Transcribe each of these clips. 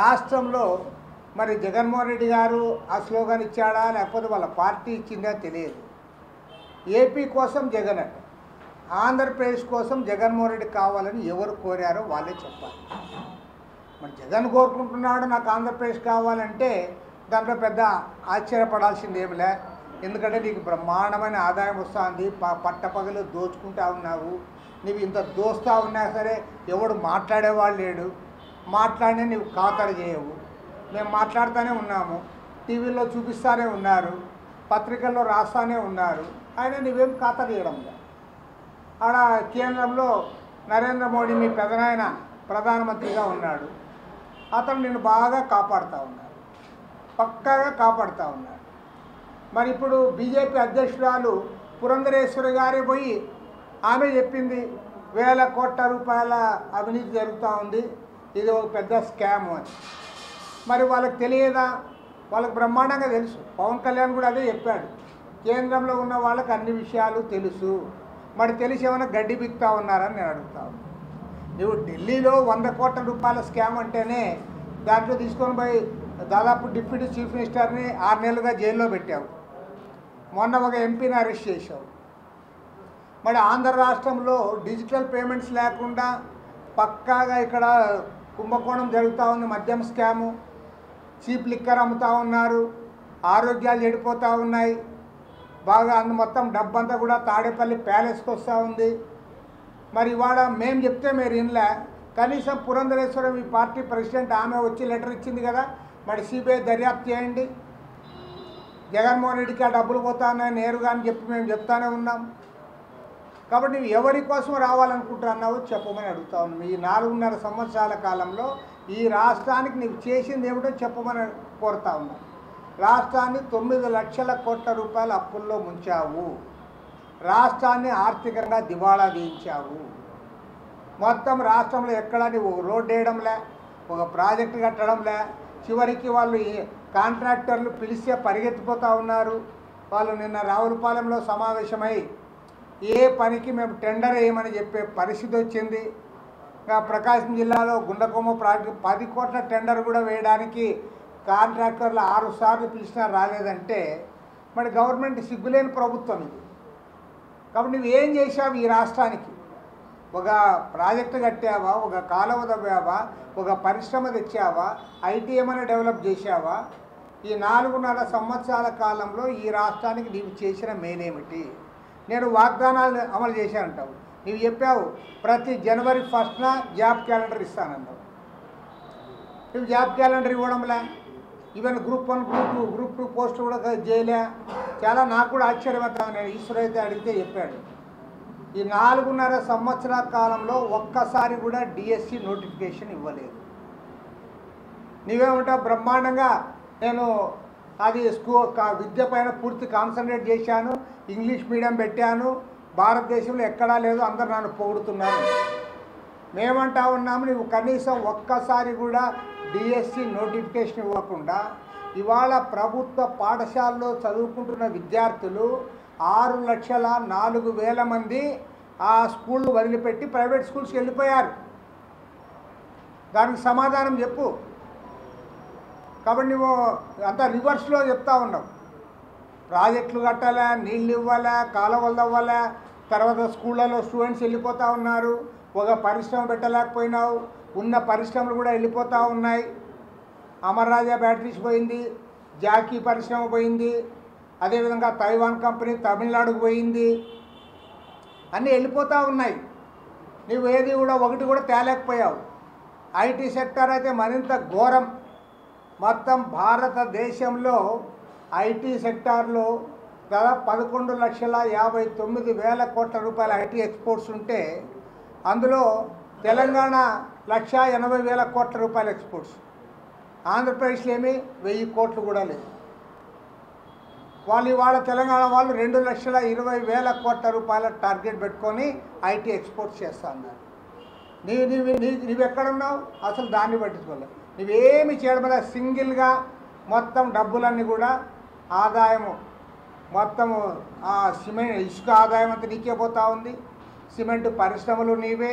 రాష్ట్రంలో మరి జగన్మోహన్ రెడ్డి గారు ఆ స్లోగన్ ఇచ్చాడా లేకపోతే వాళ్ళ పార్టీ ఇచ్చిందా తెలియదు. ఏపీ కోసం జగన్ అట. ఆంధ్రప్రదేశ్ కోసం జగన్మోహన్ రెడ్డి కావాలని ఎవరు కోరారో వాళ్ళే చెప్పాలి. మరి జగన్ కోరుకుంటున్నాడు నాకు ఆంధ్రప్రదేశ్ కావాలంటే దాంట్లో పెద్ద ఆశ్చర్యపడాల్సింది ఏమిలే. ఎందుకంటే నీకు బ్రహ్మాండమైన ఆదాయం వస్తుంది ప పట్టపగలు దోచుకుంటా ఉన్నావు నీవు ఇంత దోస్తా ఉన్నా సరే ఎవడు మాట్లాడేవాడు లేడు. మాట్లాడినా నీవు ఖాతరు చేయవు. మేము మాట్లాడుతూనే ఉన్నాము. టీవీలో చూపిస్తూనే ఉన్నారు. పత్రికల్లో రాస్తానే ఉన్నారు. అయినా నువ్వేం ఖాతరు చేయడం లేదు ఆడ కేంద్రంలో నరేంద్ర మోడీ మీ పెదనాయన ప్రధానమంత్రిగా ఉన్నాడు. అతను నిన్ను బాగా కాపాడుతూ ఉన్నాడు. పక్కాగా కాపాడుతూ ఉన్నాడు. మరి ఇప్పుడు బీజేపీ అధ్యక్షురాలు పురంధరేశ్వరి గారే పోయి ఆమె చెప్పింది వేల కోట్ల రూపాయల అవినీతి జరుగుతూ ఉంది. ఇది ఒక పెద్ద స్కామ్ అని. మరి వాళ్ళకి తెలియదా? వాళ్ళకి బ్రహ్మాండంగా తెలుసు. పవన్ కళ్యాణ్ కూడా అదే చెప్పాడు. కేంద్రంలో ఉన్న వాళ్ళకి అన్ని విషయాలు తెలుసు. మరి తెలిసి ఏమైనా గడ్డి బిక్తా ఉన్నారని నేను అడుగుతాను నువ్వు ఢిల్లీలో వంద కోట్ల రూపాయల స్కామ్ అంటేనే దాంట్లో తీసుకొని పోయి దాదాపు డిప్యూటీ చీఫ్ మినిస్టర్ని ఆరు నెలలుగా జైల్లో పెట్టావు. మొన్న ఒక ఎంపీని అరెస్ట్ చేశావు. మరి ఆంధ్ర రాష్ట్రంలో డిజిటల్ పేమెంట్స్ లేకుండా పక్కాగా ఇక్కడ కుంభకోణం జరుగుతూ ఉంది మద్యం స్కాము. చీప్ లిక్కర్ అమ్ముతూ ఉన్నారు ఆరోగ్యాలు చెడిపోతూ ఉన్నాయి. బాగా అందు మొత్తం డబ్బంతా కూడా తాడేపల్లి ప్యాలెస్కి వస్తూ ఉంది. మరి ఇవాళ మేము చెప్తే మీరు ఇన్లే. కనీసం పురంధరేశ్వరం ఈ పార్టీ ప్రెసిడెంట్ ఆమె వచ్చి లెటర్ ఇచ్చింది కదా మరి సిబిఐ దర్యాప్తు చేయండి. జగన్మోహన్ రెడ్డికి ఆ డబ్బులు పోతానని నేరుగా అని చెప్పి మేము చెప్తానే ఉన్నాం. కాబట్టి నువ్వు ఎవరి కోసం రావాలనుకుంటున్నావో చెప్పమని అడుగుతా ఉన్నాం ఈ నాలుగున్నర సంవత్సరాల కాలంలో ఈ రాష్ట్రానికి నీవు చేసింది ఏమిటో చెప్పమని కోరుతా ఉన్నాం. రాష్ట్రాన్ని తొమ్మిది లక్షల కోట్ల రూపాయల అప్పుల్లో ముంచావు. రాష్ట్రాన్ని ఆర్థికంగా దివాళా తీయించావు మొత్తం రాష్ట్రంలో ఎక్కడ నువ్వు రోడ్డు వేయడంలే ఒక ప్రాజెక్టు కట్టడంలే. చివరికి వాళ్ళు కాంట్రాక్టర్లు పిలిస్తే పరిగెత్తిపోతూ ఉన్నారు. వాళ్ళు నిన్న రావులపాలెంలో సమావేశమై ఏ పనికి మేము టెండర్ వేయమని చెప్పే పరిస్థితి వచ్చింది. ఇంకా ప్రకాశం జిల్లాలో గుండకొమ్మ ప్రాజెక్టు పది కోట్ల టెండర్ కూడా వేయడానికి కాంట్రాక్టర్లు ఆరు సార్లు పిలిచినా రాలేదంటే మరి గవర్నమెంట్ సిగ్గులేని ప్రభుత్వం ఇది. కాబట్టి నువ్వు ఏం చేశావు ఈ రాష్ట్రానికి? ఒక ప్రాజెక్టు కట్టావా? ఒక కాలువ తవ్వావా? ఒక పరిశ్రమ తెచ్చావా? ఐటీ ఏమైనా డెవలప్ చేశావా? ఈ నాలుగున్నర సంవత్సరాల కాలంలో ఈ రాష్ట్రానికి నీవు చేసిన మేలేమిటి? నేను వాగ్దానాలు అమలు చేశానంటావు. నీవు చెప్పావు ప్రతి జనవరి ఫస్ట్న జాబ్ క్యాలెండర్ ఇస్తానన్నావు నువ్వు job calendar ఇవ్వడంలే? Even group one group two group two post కూడా చేయలే. చాలా నాకు కూడా ఆశ్చర్యమవుతాను నేను ఈశ్వర్ అయితే అడిగితే చెప్పాడు. ఈ నాలుగున్నర సంవత్సరాల కాలంలో ఒక్కసారి కూడా డిఎస్సి నోటిఫికేషన్ ఇవ్వలేదు. నీవేమంటావు బ్రహ్మాండంగా నేను అది స్కూ విద్య పైన పూర్తి కాన్సన్ట్రేట్ చేశాను. ఇంగ్లీష్ మీడియం పెట్టాను. భారతదేశంలో ఎక్కడా లేదు. అందరు నన్ను పొగుడుతున్నారు. మేమంటా ఉన్నాము నువ్వు కనీసం ఒక్కసారి కూడా డిఎస్సి నోటిఫికేషన్ ఇవ్వకుండా ఇవాళ ప్రభుత్వ పాఠశాలలో చదువుకుంటున్న విద్యార్థులు ఆరు లక్షల నాలుగు వేల మంది ఆ స్కూళ్ళు వదిలిపెట్టి ప్రైవేట్ స్కూల్స్కి వెళ్ళిపోయారు. దానికి సమాధానం చెప్పు. కాబట్టి నువ్వు అంతా రివర్స్లో చెప్తా ఉన్నావు. ప్రాజెక్టులు కట్టాలా నీళ్ళు ఇవ్వాలా కాలువలు తవ్వాలా తర్వాత స్కూళ్ళలో స్టూడెంట్స్ వెళ్ళిపోతూ ఉన్నారు ఒక పరిశ్రమ పెట్టలేకపోయినావు ఉన్న పరిశ్రమలు కూడా వెళ్ళిపోతూ ఉన్నాయి. అమర్రాజా బ్యాటరీస్ పోయింది జాకీ పరిశ్రమ పోయింది అదేవిధంగా తైవాన్ కంపెనీ తమిళనాడుకు పోయింది. అన్నీ వెళ్ళిపోతూ ఉన్నాయి. నువ్వు ఏది కూడా ఒకటి కూడా తేలేకపోయావు. ఐటీ సెక్టర్ అయితే మరింత ఘోరం. మొత్తం భారతదేశంలో ఐటీ సెక్టార్లో దాదాపు పదకొండు లక్షల యాభై తొమ్మిది వేల కోట్ల రూపాయల ఐటీ ఎక్స్పోర్ట్స్ ఉంటే అందులో తెలంగాణ లక్ష ఎనభై వేల కోట్ల రూపాయల ఎక్స్పోర్ట్స్. ఆంధ్రప్రదేశ్లో ఏమి వెయ్యి కోట్లు కూడా లేదు వాళ్ళు ఇవాళ తెలంగాణ వాళ్ళు రెండు లక్షల ఇరవై వేల కోట్ల రూపాయల టార్గెట్ పెట్టుకొని ఐటీ ఎక్స్పోర్ట్స్ చేస్తా ఉన్నారు. నీవు నీవు నీ నువ్వు ఎక్కడున్నావు అసలు దాన్ని పట్టించుకోలేదు. నువ్వేమి చేయడం సింగిల్గా మొత్తం డబ్బులన్నీ కూడా ఆదాయము. మొత్తము ఆ సిమెంట్ ఇసుక ఆదాయం అంతా నీకే పోతా ఉంది. సిమెంట్ పరిశ్రమలు నీవే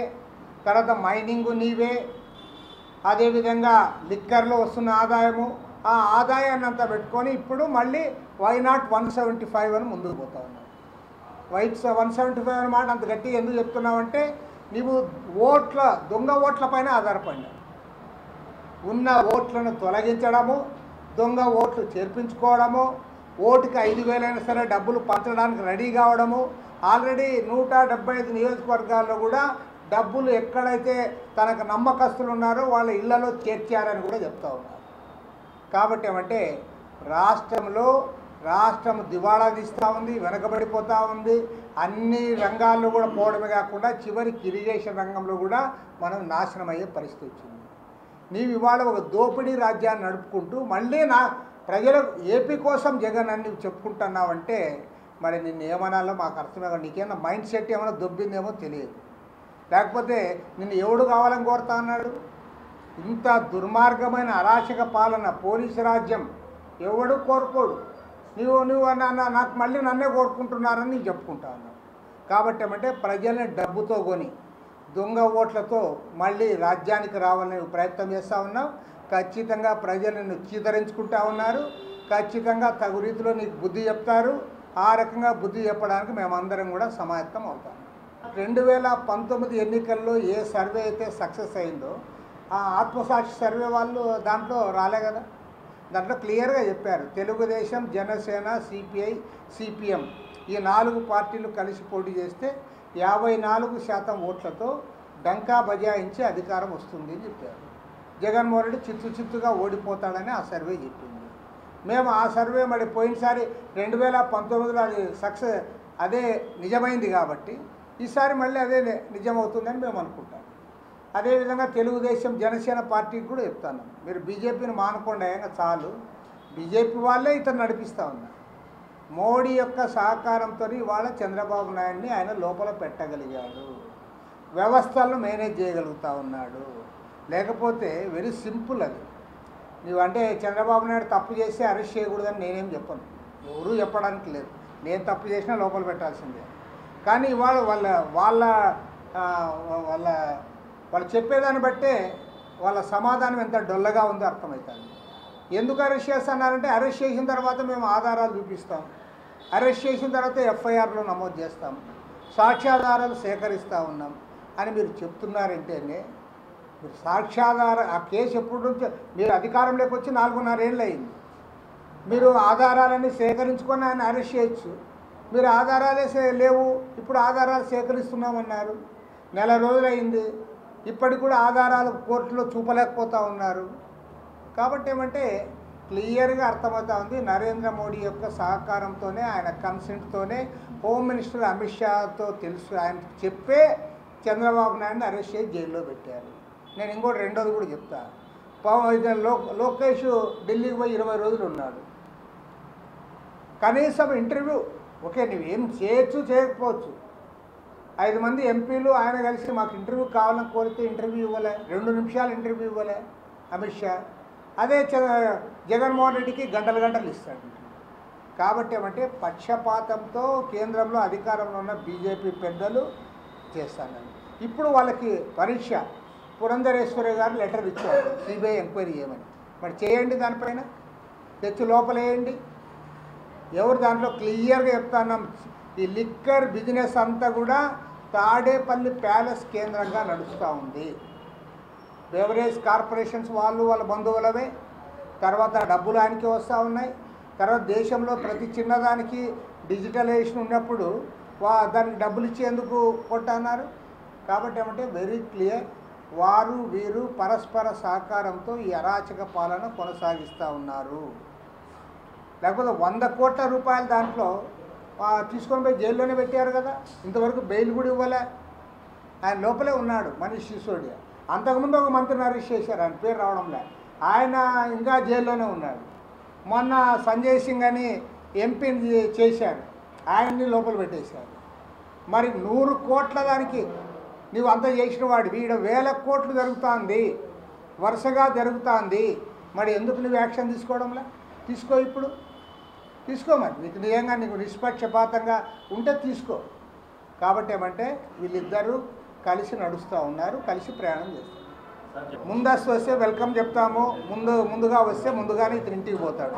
తర్వాత మైనింగ్ నీవే. అదేవిధంగా లిక్కర్లో వస్తున్న ఆదాయము. ఆ ఆదాయాన్ని అంతా పెట్టుకొని ఇప్పుడు మళ్ళీ why not one seventy five అని ముందుకు పోతా ఉన్నావు వైట్ వన్ సెవెంటీ ఫైవ్ అనమాట అంత గట్టిగా ఎందుకు చెప్తున్నావంటే నీవు ఓట్ల దొంగ ఓట్ల పైన ఆధారపడినావు. ఉన్న ఓట్లను తొలగించడము దొంగ ఓట్లు చేర్పించుకోవడము ఓటుకి ఐదు వేలైనా సరే డబ్బులు పంచడానికి రెడీ కావడము ఆల్రెడీ నూట డెబ్బై ఐదు నియోజకవర్గాల్లో కూడా డబ్బులు ఎక్కడైతే తనకు నమ్మకస్తులు ఉన్నారో వాళ్ళ ఇళ్ళలో చేర్చారని కూడా చెప్తా ఉన్నారు. కాబట్టి ఏమంటే రాష్ట్రంలో రాష్ట్రం దివాళా తీస్తూ ఉంది వెనకబడిపోతూ ఉంది అన్ని రంగాల్లో కూడా పోవడమే కాకుండా చివరికి ఇరిగేషన్ రంగంలో కూడా మనం నాశనం అయ్యే పరిస్థితి వచ్చింది. నీవు ఇవాళ ఒక దోపిడీ రాజ్యాన్ని నడుపుకుంటూ మళ్ళీ నా ప్రజల ఏపీ కోసం జగన్ అని నువ్వు చెప్పుకుంటున్నావంటే మరి నిన్ను ఏమనాలో మాకు అర్థమే కాదు నీకేమన్నా మైండ్ సెట్ ఏమైనా దొబ్బిందేమో తెలియదు. లేకపోతే నిన్ను ఎవడు కావాలని కోరుతా అన్నాడు ఇంత దుర్మార్గమైన అరాచక పాలన పోలీసు రాజ్యం ఎవడు కోరుకోడు. నువ్వు నువ్వు అన్న నాకు మళ్ళీ నన్నే కోరుకుంటున్నారని నేను చెప్పుకుంటా ఉన్నావు కాబట్టి ఏమంటే ప్రజల్ని డబ్బుతో కొని దొంగ ఓట్లతో మళ్ళీ రాజ్యానికి రావాలని ప్రయత్నం చేస్తూ ఉన్నావు. ఖచ్చితంగా ప్రజలను చీదరించుకుంటా ఉన్నారు. ఖచ్చితంగా తగు రీతిలో నీకు బుద్ధి చెప్తారు. ఆ రకంగా బుద్ధి చెప్పడానికి మేమందరం కూడా సమాయత్తం అవుతాం. రెండు వేల పంతొమ్మిది ఎన్నికల్లో ఏ సర్వే అయితే సక్సెస్ అయిందో ఆ ఆత్మసాక్షి సర్వే వాళ్ళు దాంట్లో రాలే కదా. దాంట్లో క్లియర్గా చెప్పారు. తెలుగుదేశం జనసేన సిపిఐ సిపిఎం ఈ నాలుగు పార్టీలు కలిసి పోటీ చేస్తే యాభై నాలుగు శాతం ఓట్లతో డంకా బజాయించి అధికారం వస్తుంది అని చెప్పారు. జగన్మోహన్ రెడ్డి చిత్తు చిత్తుగా ఓడిపోతాడని ఆ సర్వే చెప్పింది. మేము ఆ సర్వే మరి పోయినసారి రెండు వేల పంతొమ్మిదిలో అది సక్సెస్ అదే నిజమైంది కాబట్టి ఈసారి మళ్ళీ అదే నిజమవుతుందని మేము అనుకుంటాం. అదేవిధంగా తెలుగుదేశం జనసేన పార్టీకి కూడా చెప్తాను. మీరు బీజేపీని మానుకోండి అయినా చాలు. బీజేపీ వాళ్ళే ఇతను నడిపిస్తూ ఉన్నారు. మోడీ యొక్క సహకారంతో ఇవాళ చంద్రబాబు నాయుడిని ఆయన లోపల పెట్టగలిగాడు. వ్యవస్థలను మేనేజ్ చేయగలుగుతా ఉన్నాడు. లేకపోతే వెరీ సింపుల్ అది. నువ్వంటే చంద్రబాబు నాయుడు తప్పు చేస్తే అరెస్ట్ చేయకూడదని నేనేం చెప్పను. ఎవరూ చెప్పడానికి లేదు. నేను తప్పు చేసినా లోపల పెట్టాల్సిందే. కానీ ఇవాళ వాళ్ళ వాళ్ళ వాళ్ళ వాళ్ళు చెప్పేదాన్ని బట్టే వాళ్ళ సమాధానం ఎంత డొల్లగా ఉందో అర్థమవుతుంది. ఎందుకు అరెస్ట్ చేస్తున్నారంటే అరెస్ట్ చేసిన తర్వాత మేము ఆధారాలు చూపిస్తాం. అరెస్ట్ చేసిన తర్వాత ఎఫ్ఐఆర్లో నమోదు చేస్తాం. సాక్ష్యాధారాలు సేకరిస్తూ ఉన్నాం. అని మీరు చెప్తున్నారంటేనే మీరు సాక్ష్యాధార ఆ కేసు ఎప్పుడు నుంచో మీరు అధికారంలోకి వచ్చి నాలుగున్నర ఏళ్ళు అయింది మీరు ఆధారాలన్నీ సేకరించుకొని ఆయన అరెస్ట్ చేయొచ్చు. మీరు ఆధారాలే లేవు. ఇప్పుడు ఆధారాలు సేకరిస్తున్నామన్నారు. నెల రోజులైంది. ఇప్పటికి కూడా ఆధారాలు కోర్టులో చూపలేకపోతా ఉన్నారు. కాబట్టి ఏమంటే క్లియర్గా అర్థమవుతా ఉంది నరేంద్ర మోడీ యొక్క సహకారంతోనే ఆయన కన్సెంట్తోనే హోమ్ మినిస్టర్ అమిత్ షాతో తెలుసు. ఆయన చెప్పే చంద్రబాబు నాయుడిని అరెస్ట్ చేసి జైల్లో పెట్టారు. నేను ఇంకోటి రెండోది కూడా చెప్తా. పవన్లో లోకేష్ ఢిల్లీకి పోయి ఇరవై రోజులు ఉన్నాడు. కనీసం ఇంటర్వ్యూ ఓకే నువ్వేం చేయొచ్చు చేయకపోవచ్చు. ఐదు మంది ఎంపీలు ఆయన కలిసి మాకు ఇంటర్వ్యూ కావాలని కోరితే ఇంటర్వ్యూ ఇవ్వలే. రెండు నిమిషాలు ఇంటర్వ్యూ ఇవ్వలే అమిత్ షా. అదే చ- జగన్మోహన్ రెడ్డికి గంటలు గంటలు ఇస్తాడు. కాబట్టి ఏమంటే పక్షపాతంతో కేంద్రంలో అధికారంలో ఉన్న బీజేపీ పెద్దలు చేస్తానని. ఇప్పుడు వాళ్ళకి పరీక్ష పురంధరేశ్వరి గారు లెటర్ ఇచ్చారు సిబిఐ ఎంక్వైరీ చేయమని. మరి చేయండి దానిపైన తెచ్చి లోపలేయండి ఎవరు దాంట్లో క్లియర్గా చెప్తున్నాం ఈ లిక్కర్ బిజినెస్ అంతా కూడా తాడేపల్లి ప్యాలెస్ కేంద్రంగా నడుస్తూ ఉంది. బెవరేజ్ కార్పొరేషన్స్ వాళ్ళు వాళ్ళ బంధువులవే. తర్వాత డబ్బులు ఆయనకి వస్తూ ఉన్నాయి. తర్వాత దేశంలో ప్రతి చిన్నదానికి డిజిటలైజేషన్ ఉన్నప్పుడు వా దానికి డబ్బులు ఇచ్చేందుకు కొట్టన్నారు. కాబట్టి ఏమంటే వెరీ క్లియర్ వారు వీరు పరస్పర సహకారంతో ఈ అరాచక పాలన కొనసాగిస్తూ ఉన్నారు. లేకపోతే వంద కోట్ల రూపాయలు దాంట్లో తీసుకొని పోయి జైల్లోనే పెట్టారు కదా. ఇంతవరకు బెయిల్ కూడా ఇవ్వలే. ఆయన లోపలే ఉన్నాడు మనీష్ సిసోడియా అంతకుముందు ఒక మంత్రిని అరెస్ట్ చేశారు ఆయన పేరు రావడంలే ఆయన ఇంకా జైల్లోనే ఉన్నాడు మొన్న సంజయ్ సింగ్ అని ఎంపీని చేశారు. ఆయన్ని లోపల పెట్టేశారు. మరి నూరు కోట్ల దానికి నువ్వు అంత చేసిన వాడు వీడ వేల కోట్లు జరుగుతుంది. వరుసగా జరుగుతుంది. మరి ఎందుకు నువ్వు యాక్షన్ తీసుకోవడంలే తీసుకో ఇప్పుడు. తీసుకో మరి. నీకు నిజంగా నీకు నిష్పక్షపాతంగా ఉంటే తీసుకో. కాబట్టి ఏమంటే వీళ్ళిద్దరూ కలిసి నడుస్తూ ఉన్నారు కలిసి ప్రయాణం చేస్తారు. ముందస్తు వస్తే వెల్కమ్ చెప్తాము ముందు ముందుగా వస్తే ముందుగానే ఇతను ఇంటికి పోతాడు.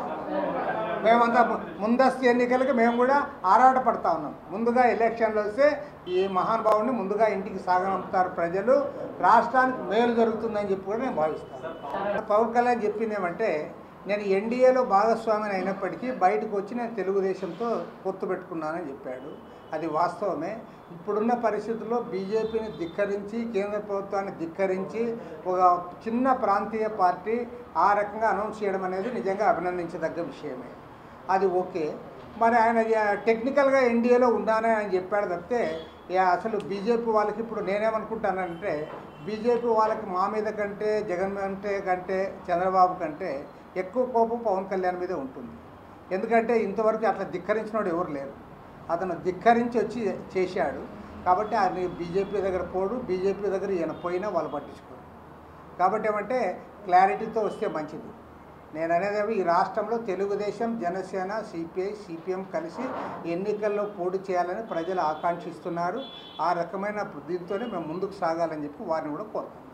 మేమంతా ముందస్తు ఎన్నికలకి మేము కూడా ఆరాట పడతా ఉన్నాం. ముందుగా ఎలక్షన్లు వస్తే ఈ మహానుభావుని ముందుగా ఇంటికి సాగనంపుతారు ప్రజలు. రాష్ట్రానికి మేలు జరుగుతుందని చెప్పి కూడా నేను భావిస్తాను. పవన్ కళ్యాణ్ చెప్పింది ఏమంటే నేను ఎన్డీఏలో భాగస్వామిని అయినప్పటికీ బయటకు వచ్చి నేను తెలుగుదేశంతో పొత్తు పెట్టుకున్నానని చెప్పాడు. అది వాస్తవమే. ఇప్పుడున్న పరిస్థితుల్లో బీజేపీని ధిక్కరించి కేంద్ర ప్రభుత్వాన్ని ధిక్కరించి ఒక చిన్న ప్రాంతీయ పార్టీ ఆ రకంగా అనౌన్స్ చేయడం అనేది నిజంగా అభినందించదగ్గ విషయమే. అది ఓకే. మరి ఆయన టెక్నికల్గా ఎన్డీఏలో ఉన్నానని ఆయన చెప్పాడు తప్పితే అసలు బీజేపీ వాళ్ళకి ఇప్పుడు నేనేమనుకుంటానంటే బీజేపీ వాళ్ళకి మా మీద కంటే జగన్ అంటే కంటే చంద్రబాబు కంటే ఎక్కువ కోపం పవన్ కళ్యాణ్ మీదే ఉంటుంది. ఎందుకంటే ఇంతవరకు అట్లా ధిక్కరించినోడు ఎవరు లేరు. అతను ధిక్కరించి వచ్చి చేశాడు. కాబట్టి ఆయన బీజేపీ దగ్గర పోడు బీజేపీ దగ్గర ఈయన పోయినా వాళ్ళు పట్టించుకోరు. కాబట్టి ఏమంటే క్లారిటీతో వస్తే మంచిది. నేను అనేది ఈ రాష్ట్రంలో తెలుగుదేశం జనసేన సిపిఐ సిపిఎం కలిసి ఎన్నికల్లో పోటీ చేయాలని ప్రజలు ఆకాంక్షిస్తున్నారు. ఆ రకమైన దీంతోనే మేము ముందుకు సాగాలని చెప్పి వారిని కూడా కోరుతాం